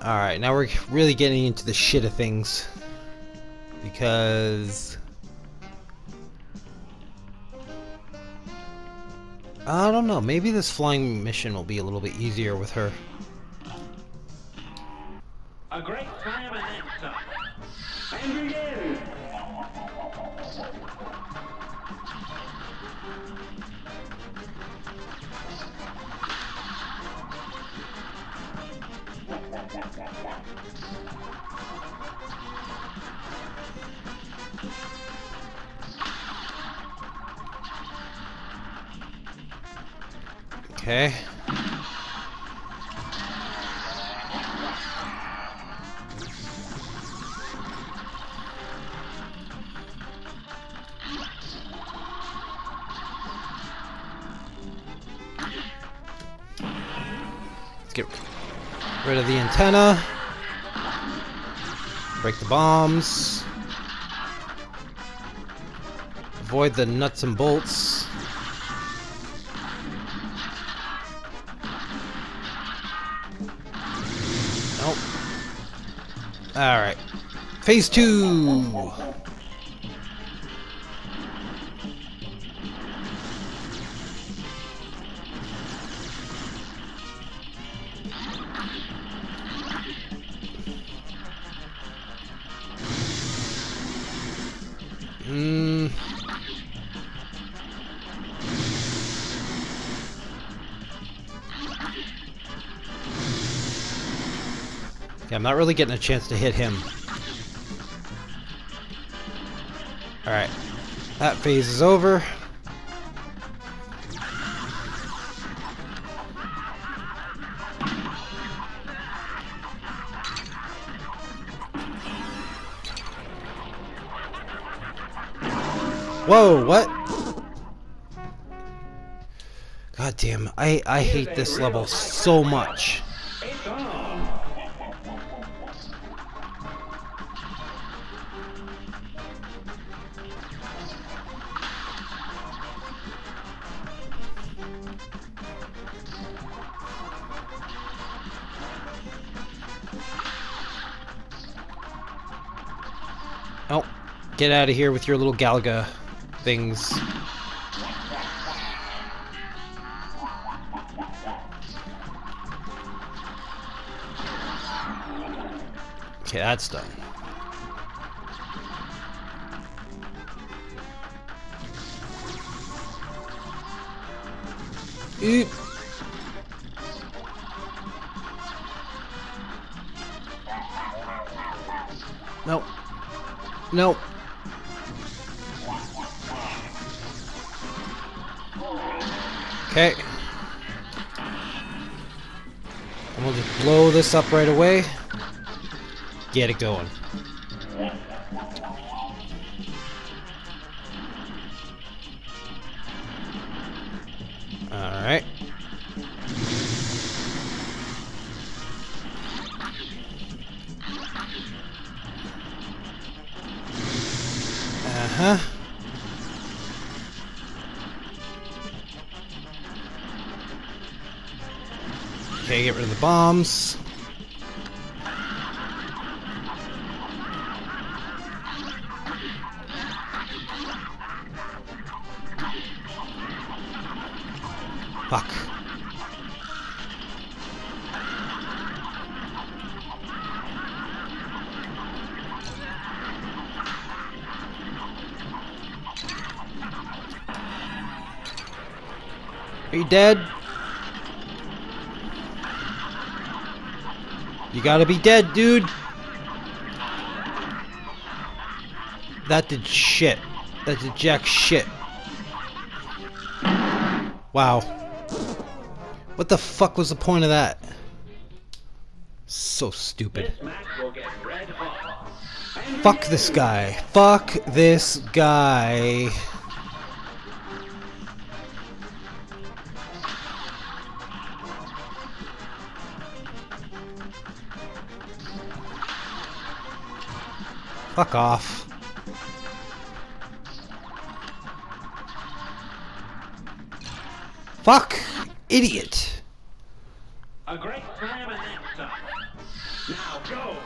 Alright, now we're really getting into the shit of things. Because... I don't know, maybe this flying mission will be a little bit easier with her. Break the bombs. Avoid the nuts and bolts. Nope. Alright. Phase two! I'm not really getting a chance to hit him. Alright. That phase is over. Whoa, what? God damn, I, I hate this level so much. Get out of here with your little Galaga things. Okay, that's done. Oop. Nope. Nope. Okay. And we'll just blow this up right away. Get it going. Bombs. Fuck. Are you dead? You gotta be dead, dude. That did shit. That did jack shit. Wow. What the fuck was the point of that? So stupid. This match will get red hot. And Fuck this guy. Fuck this guy. Fuck off. Fuck! Idiot! A great slam and then some. Now go.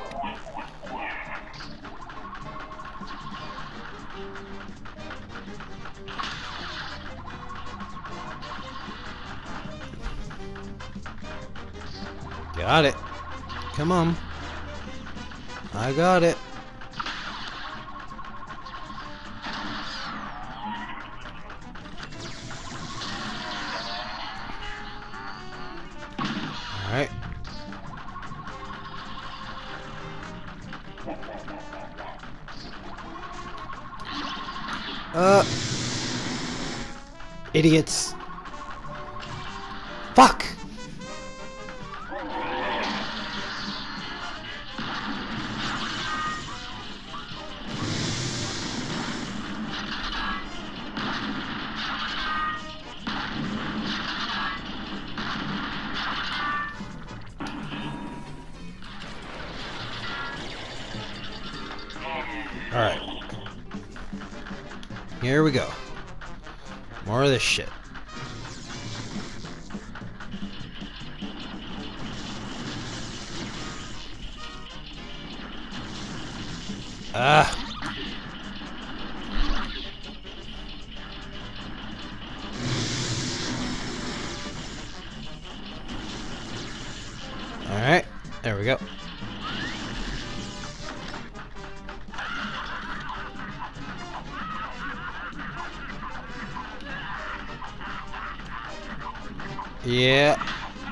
Got it. Come on. I got it. Idiots. Shit.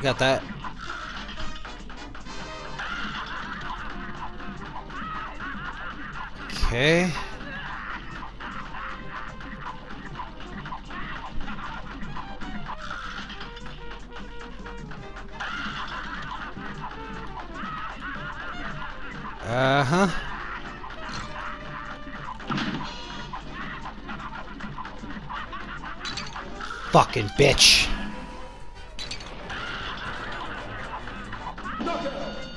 Got that. Okay. Uh-huh. Fucking bitch.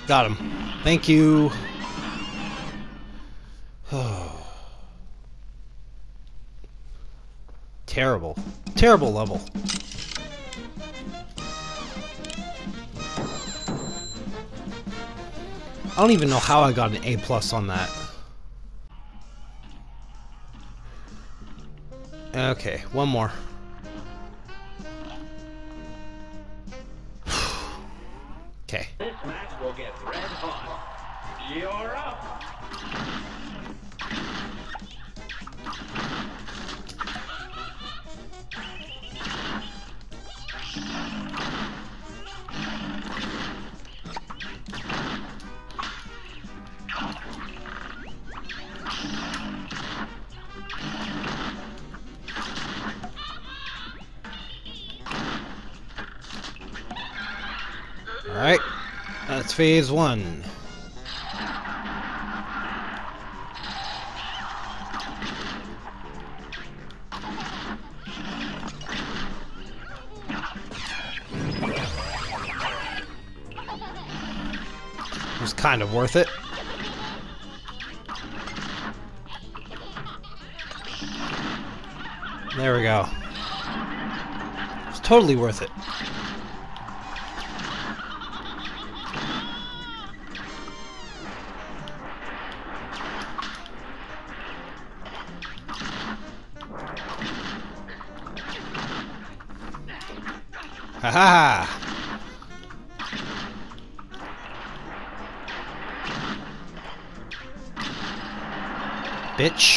Got him. Thank you. Terrible. Terrible level. I don't even know how I got an A plus on that. Okay, one more. Alright. That's phase one. Was kind of worth it. There we go. It's totally worth it. Ha ha! Bitch.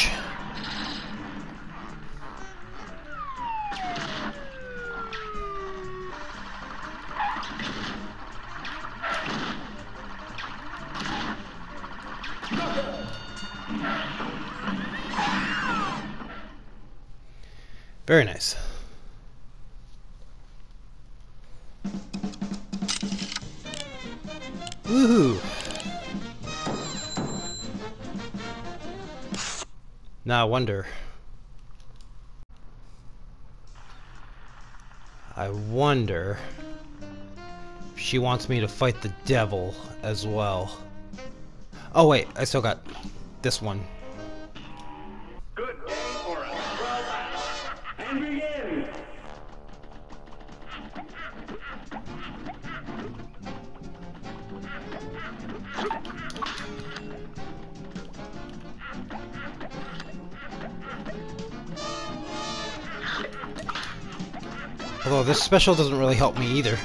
Woohoo! Now I wonder. I wonder if she wants me to fight the devil as well. Oh wait, I still got this one. This special doesn't really help me either.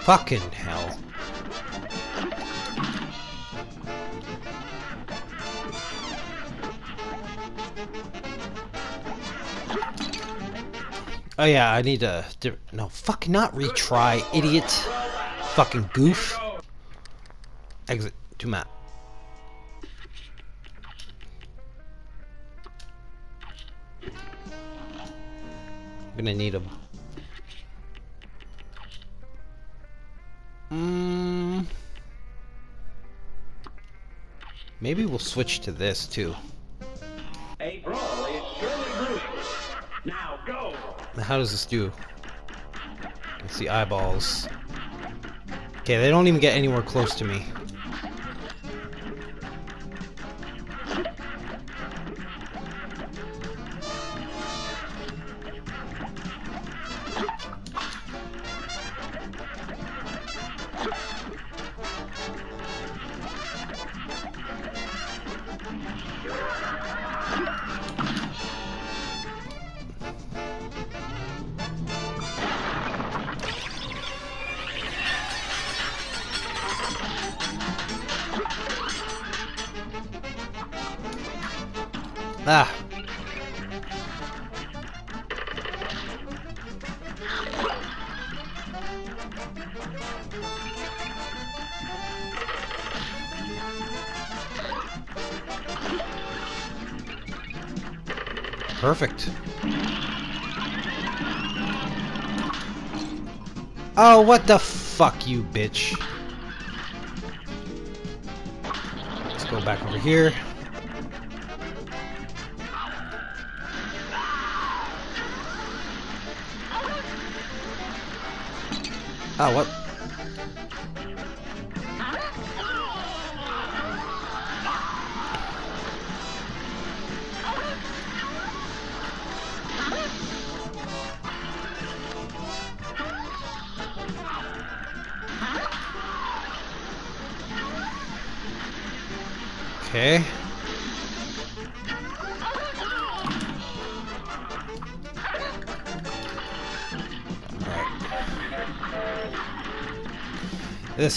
Fucking hell. Oh yeah, I need to... No, fuck not retry, idiot. Fucking goof. Exit to map. I'm gonna need them. Mm, maybe we'll switch to this too. A brawl is surely brewing. Now go. How does this do? Let's see eyeballs. Okay, they don't even get anywhere close to me. What the fuck, you bitch. Let's go back over here. Oh, what?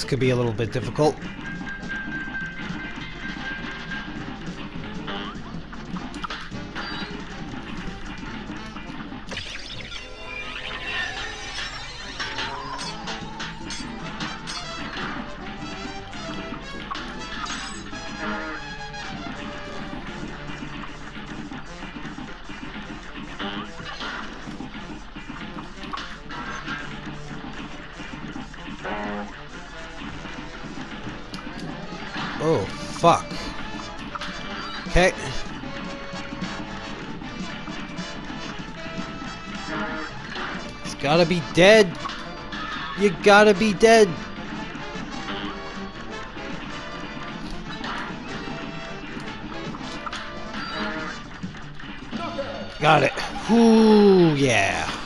Could be a little bit difficult. It's gotta be dead. You gotta be dead. Got it. Ooh, yeah.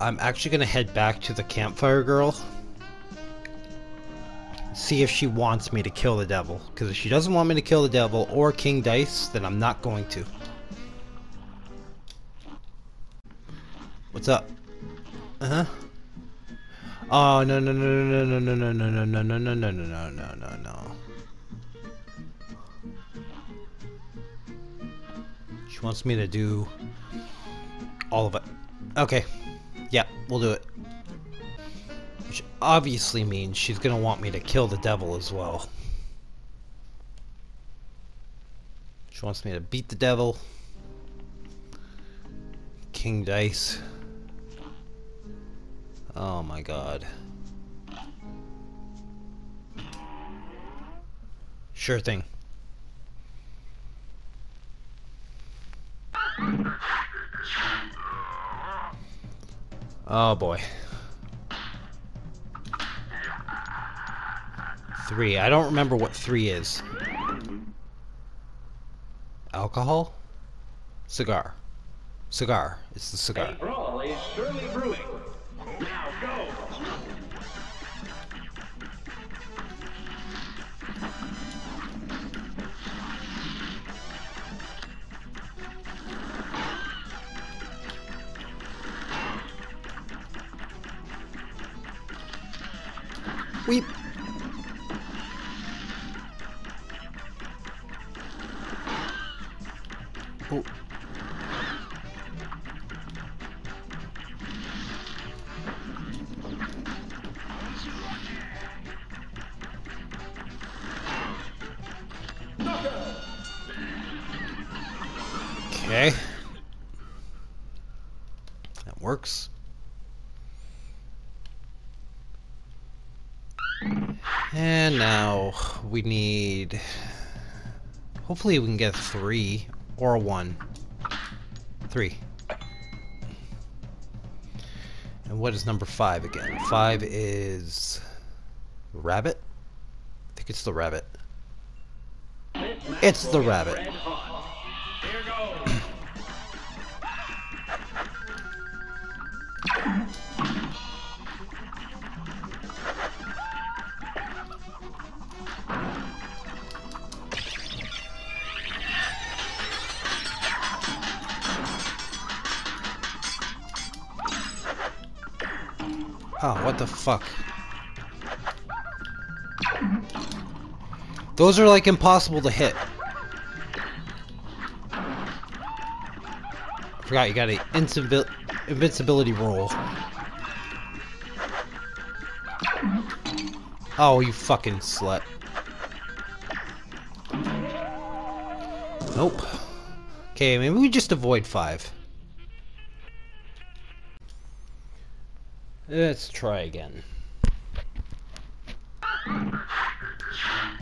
I'm actually gonna head back to the campfire girl. See if she wants me to kill the devil. Because if she doesn't want me to kill the devil or King Dice, then I'm not going to. What's up? Uh huh. Oh no no no no no no no no no no no no no no no no no no. She wants me to do all of it. Okay. Yeah, we'll do it. Which obviously means she's gonna want me to kill the devil as well. She wants me to beat the devil. King Dice. Oh my god. Sure thing. Oh boy. Three. I don't remember what three is. Alcohol? Cigar. Cigar. It's the cigar. Is surely And now we need. Hopefully, we can get three or one. Three. And what is number five again? Five is. Rabbit? I think it's the rabbit. It's the rabbit. Fuck? Those are like impossible to hit. I Forgot you got a invincibil- invincibility roll. Oh, you fucking slut. Nope. Okay, maybe we just avoid five. Let's try again.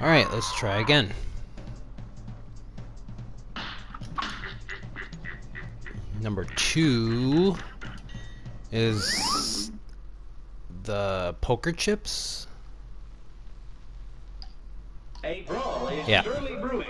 Alright, let's try again. Number two is the poker chips. A brawl is Yeah. surely brewing.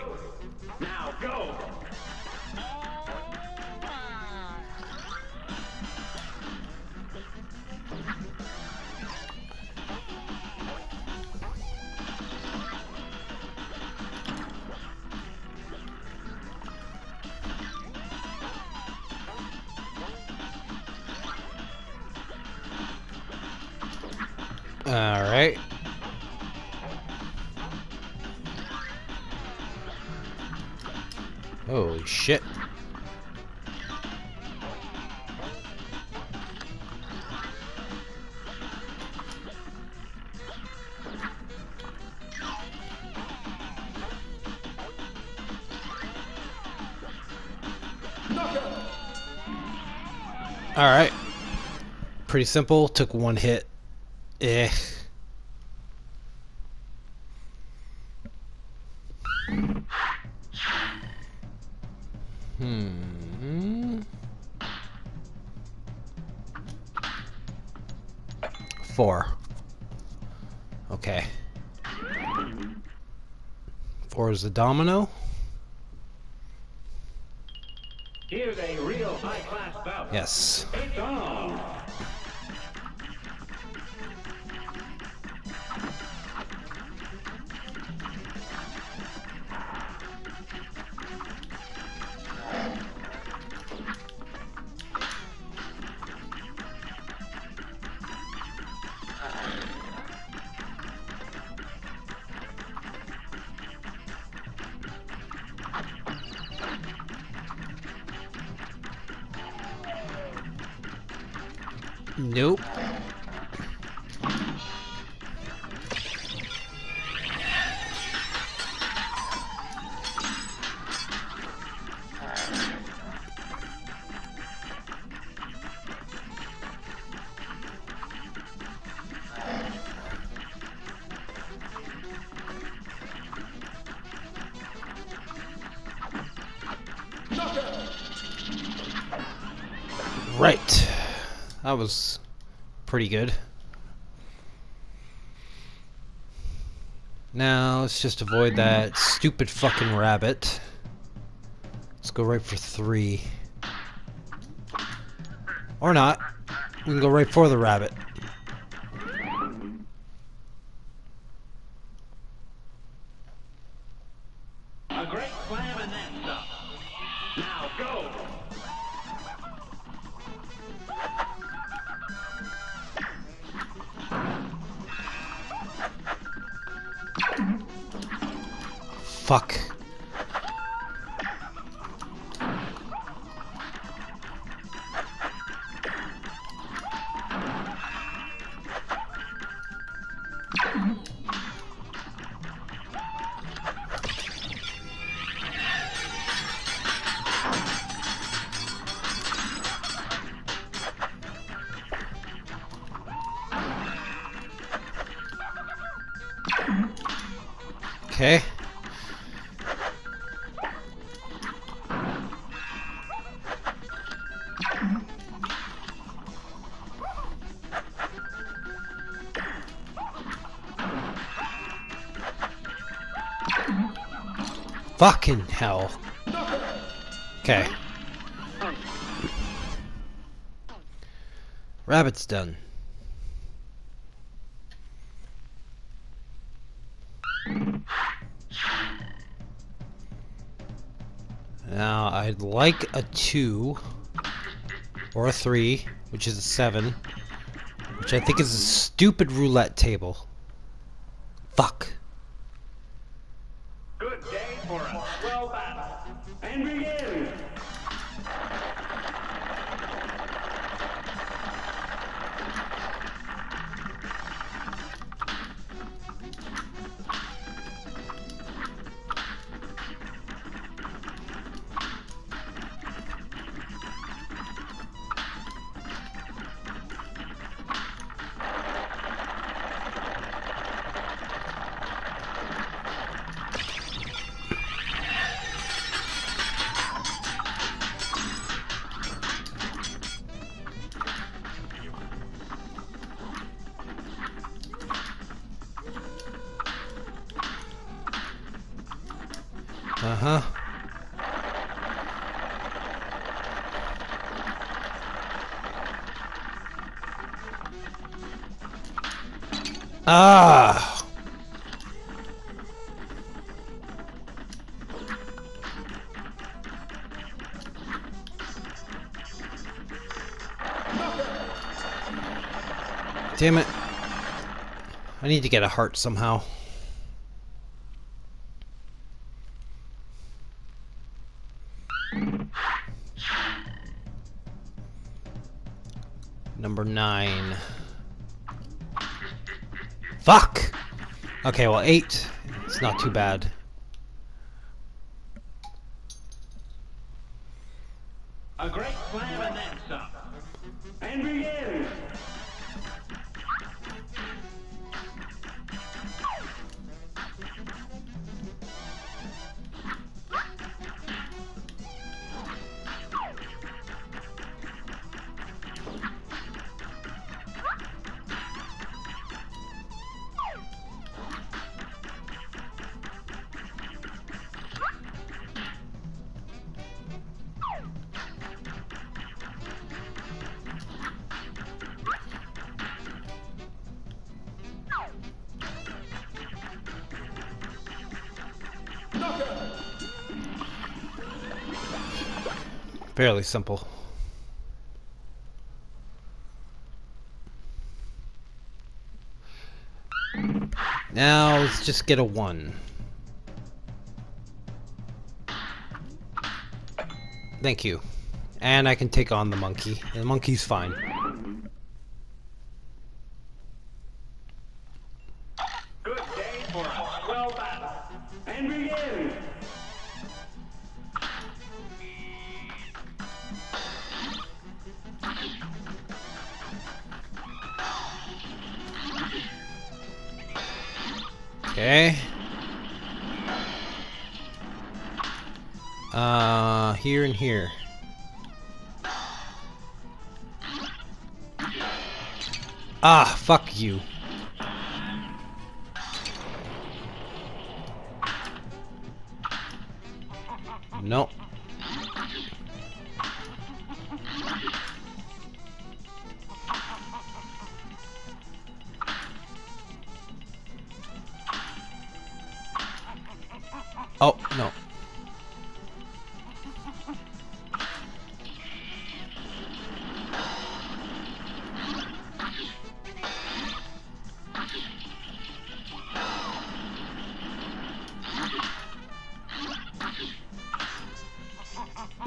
Shit. Alright. Pretty simple. Took one hit. Eh. Four. Okay. Four is the domino. Here's a real high-class bout. Yes. That was pretty good. Now, let's just avoid that stupid fucking rabbit. Let's go right for three. Or not. We can go right for the rabbit. Hell. Okay. Rabbit's done. Now, I'd like a 2 or a 3, which is a 7, which I think is a stupid roulette table. Fuck. Ah! Damn it. I need to get a heart somehow. Number nine. Fuck! Okay, well, eight. It's not too bad. Fairly simple. Now, let's just get a one. Thank you. And I can take on the monkey. The monkey's fine. You.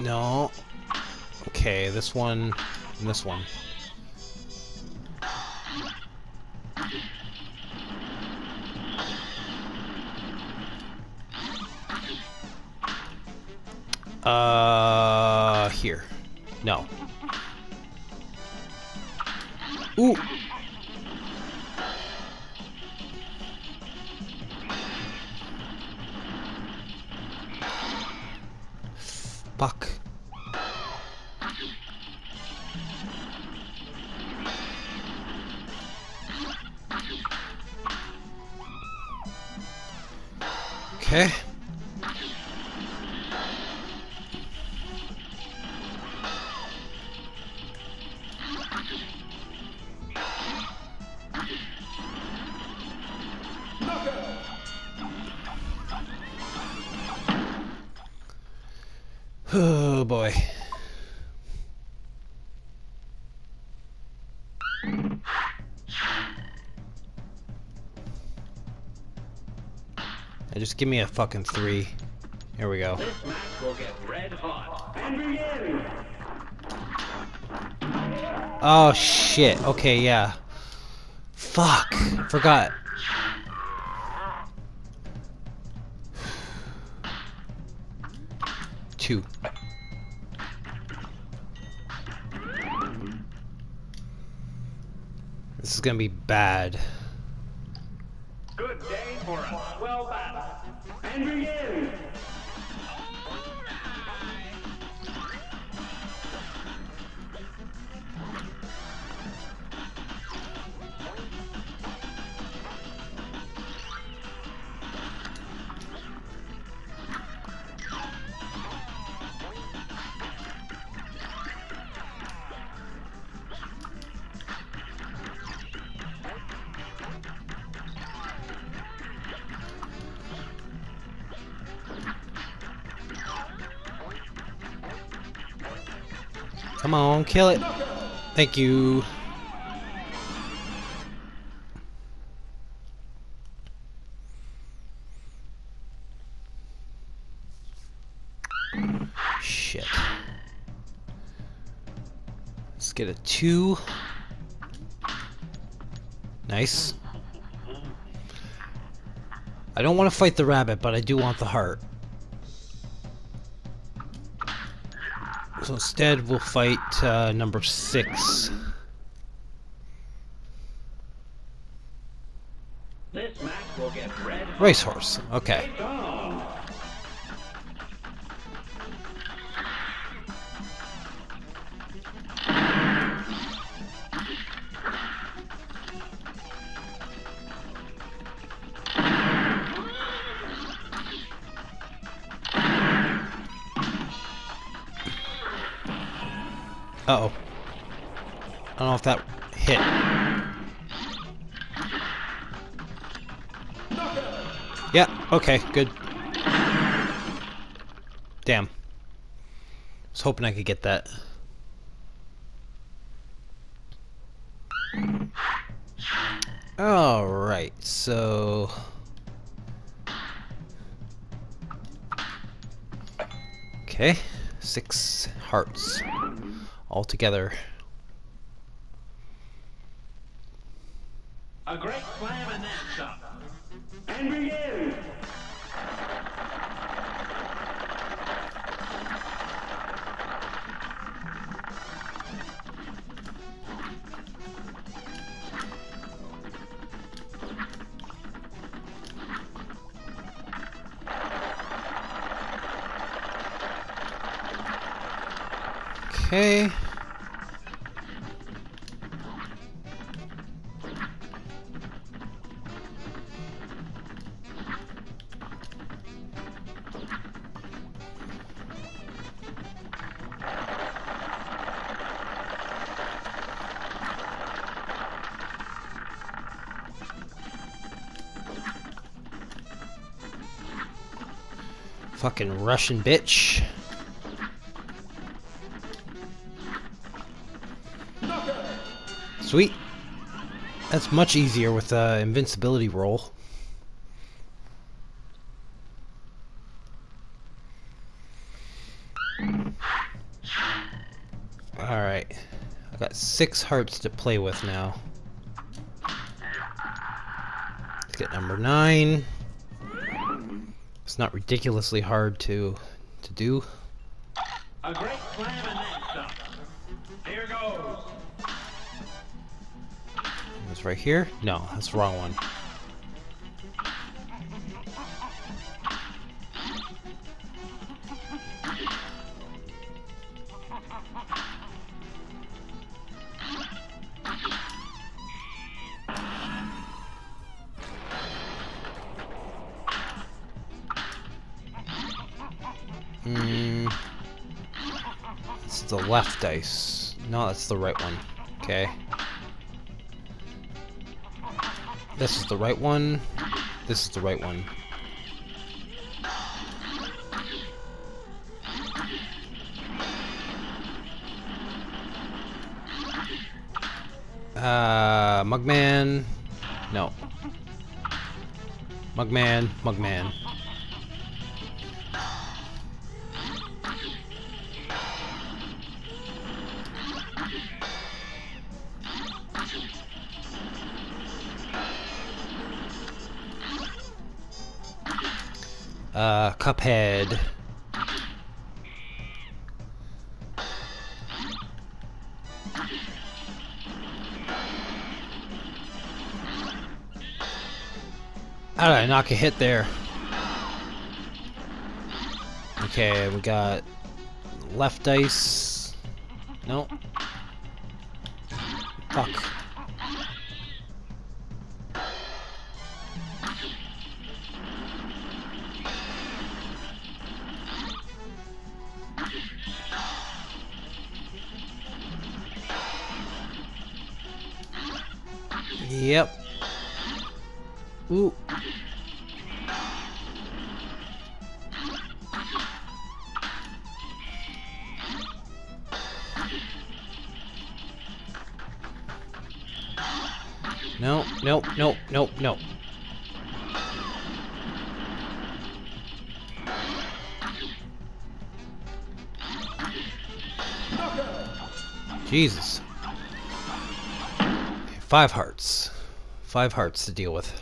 No. Okay, this one and this one. Just give me a fucking three. Here we go. This match will get red hot and begin. Oh shit. Okay, yeah. Fuck. Forgot. Two. This is gonna be bad. And begin. Kill it. Thank you. Shit. Let's get a two. Nice. I don't want to fight the rabbit, but I do want the heart. So instead, we'll fight uh, number six. This match will get red. Racehorse. Okay. Okay, good. Damn. I was hoping I could get that. Alright, so... Okay, six hearts all together. A great slam and then some. And begin. Okay. Fucking Russian bitch. Sweet. That's much easier with the invincibility roll. Alright. I got six hearts to play with now. Let's get number nine. It's not ridiculously hard to to do. Right here? No, that's the wrong one. Mm, it's the left dice. No, that's the right one. Okay. This is the right one. This is the right one. Uh, Mugman. No. Mugman, Mugman. Cuphead. How did I knock a hit there? Okay, we got left dice. Nope. Fuck. Ooh. No, no, no, no, nope. Jesus. Five hearts. Five hearts to deal with.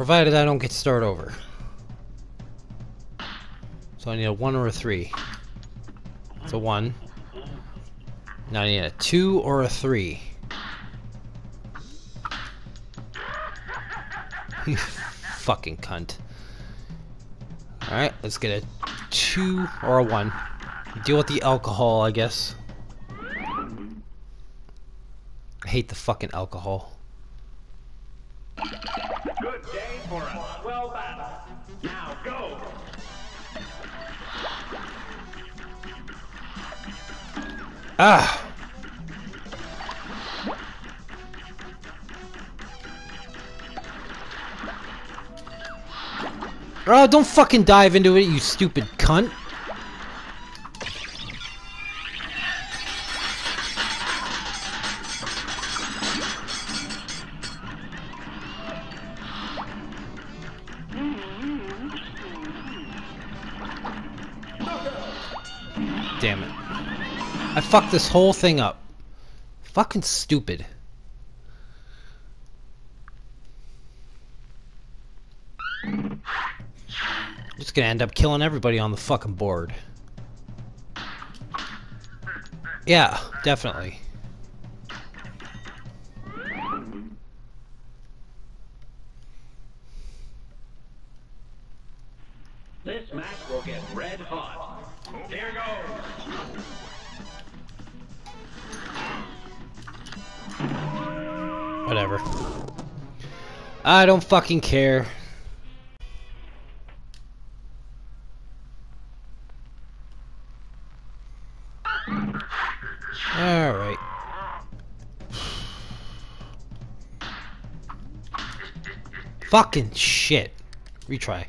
Provided I don't get to start over. So I need a one or a three. It's a one. Now I need a two or a three. You fucking cunt. Alright, let's get a two or a one. Deal with the alcohol, I guess. I hate the fucking alcohol. Good day for a swell battle. Now go. Ah! Oh, don't fucking dive into it, you stupid cunt. I fucked this whole thing up. Fucking stupid. Just gonna end up killing everybody on the fucking board. Yeah, definitely. This match will get red hot. Here goes. Whatever. I don't fucking care. Alright. Fucking shit. Retry.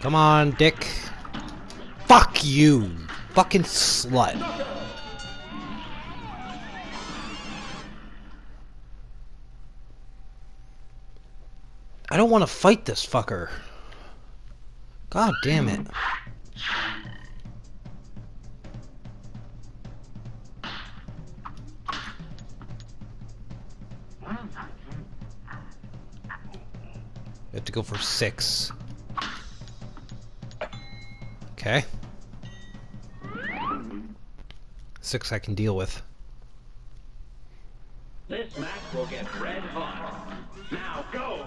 Come on, Dick. Fuck you. Fucking slut. I don't want to fight this fucker. God damn it. You have to go for six. Okay. Six I can deal with. This match will get red hot. Now go.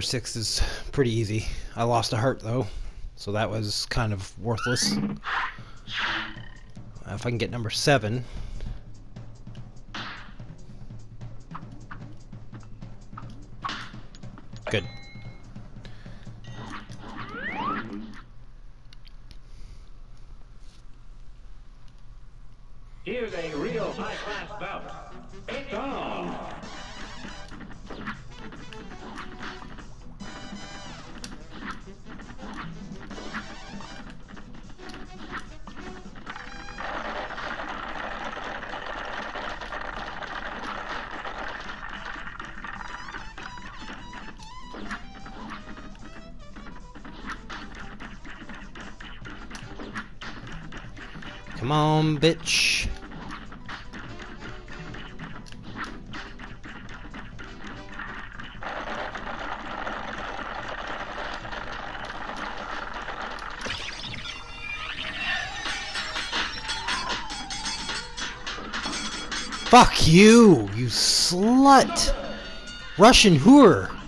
Number six is pretty easy. I lost a heart though, so that was kind of worthless. Uh, if I can get number seven. Good. Come on, bitch. Fuck you, you slut! Russian whore!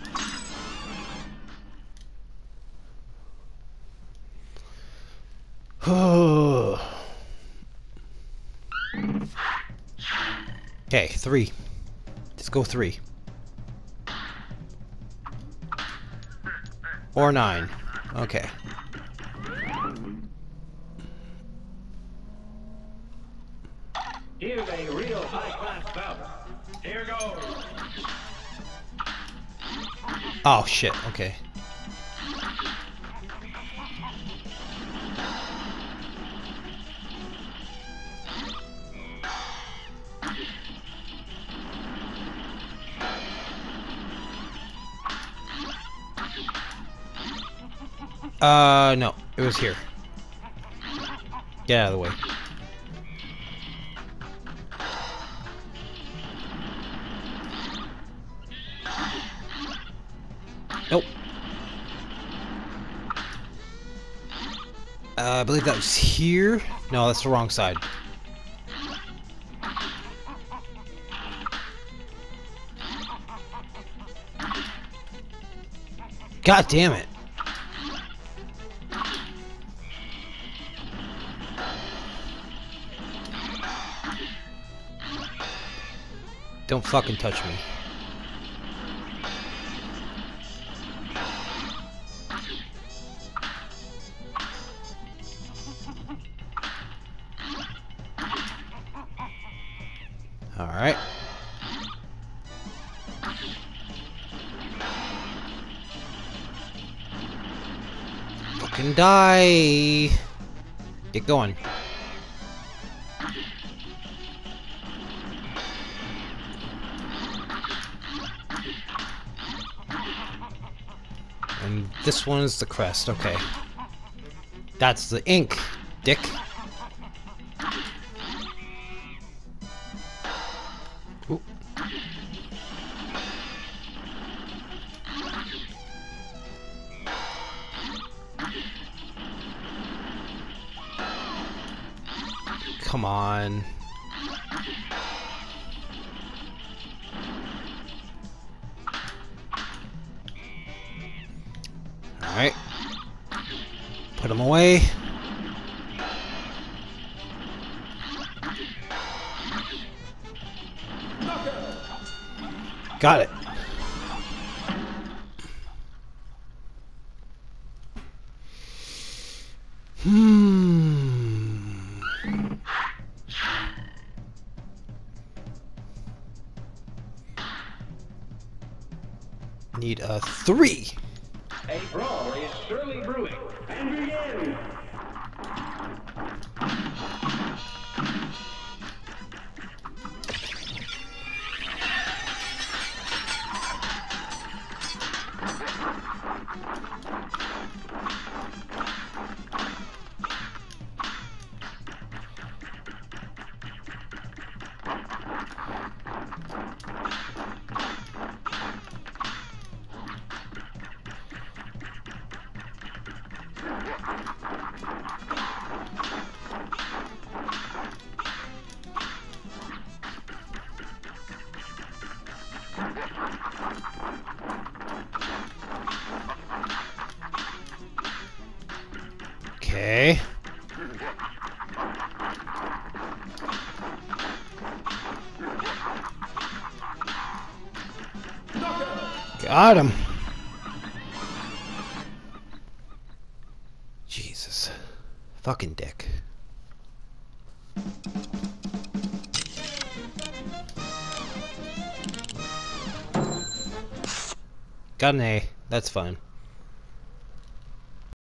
Okay, three. Let's go three. Or nine. Okay. Here's a real high-class bout. Here goes. Oh shit, okay. Uh, no, it was here. Get out of the way. Nope. Uh, I believe that was here. No, that's the wrong side. God damn it. Don't fucking touch me. Alright. Fucking die! Get going. This one is the crest, okay. That's the ink, dick. Need a three. A brawl is surely brewing. And begin. Got him. Jesus. Fucking dick. Got an A. That's fine.